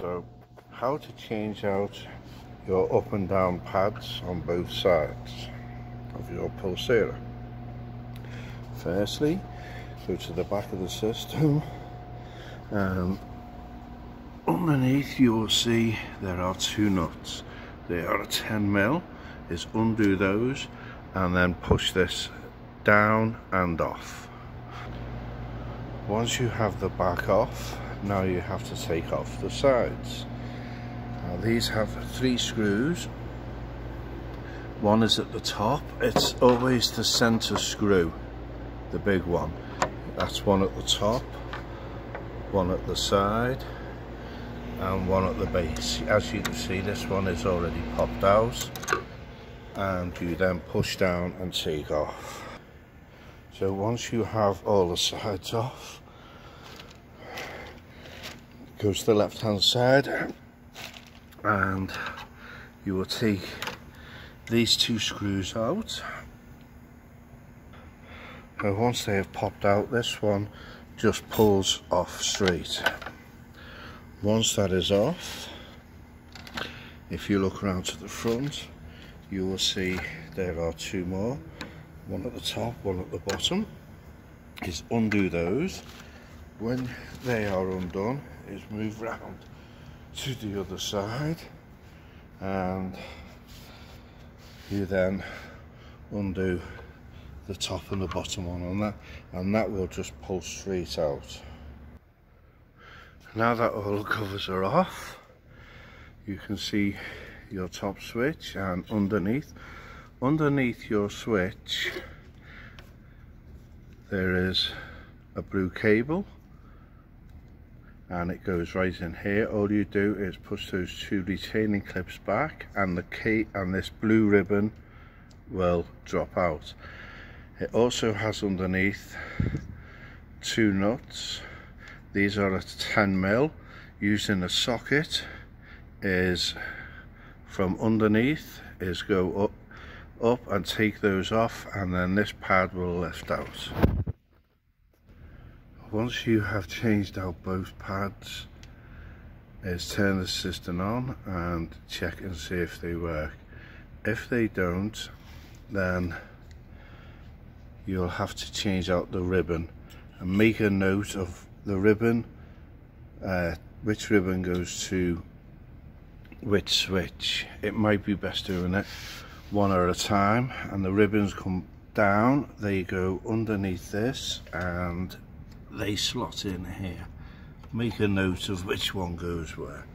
So, how to change out your up and down pads on both sides of your Pulsera. Firstly, go to the back of the system and underneath you will see there are two nuts. They are a 10 mil. Is undo those and then push this down and off. Once you have the back off, now you have to take off the sides. Now these have three screws. One is at the top. It's always the center screw, the big one. That's one at the top, one at the side, and one at the base. As you can see, this one is already popped out. And you then push down and take off. So once you have all the sides off, go to the left hand side and you will take these two screws out. And once they have popped out this one just pulls off straight. Once that is off if you look around to the front you will see there are two more one at the top one at the bottom. Is undo those when they are undone is move round to the other side and you then undo the top and the bottom one on that and that will just pull straight out. Now that all the covers are off you can see your top switch and underneath underneath your switch there is a blue cable and it goes right in here all you do is push those two retaining clips back and the key and this blue ribbon will drop out. It also has underneath two nuts. These are a 10 mil. In the socket is from underneath is go up up and take those off and then this pad will lift out once you have changed out both pads is turn the system on and check and see if they work. If they don't then you'll have to change out the ribbon and make a note of the ribbon uh, which ribbon goes to which switch. It might be best doing it one at a time and the ribbons come down they go underneath this and they slot in here. Make a note of which one goes where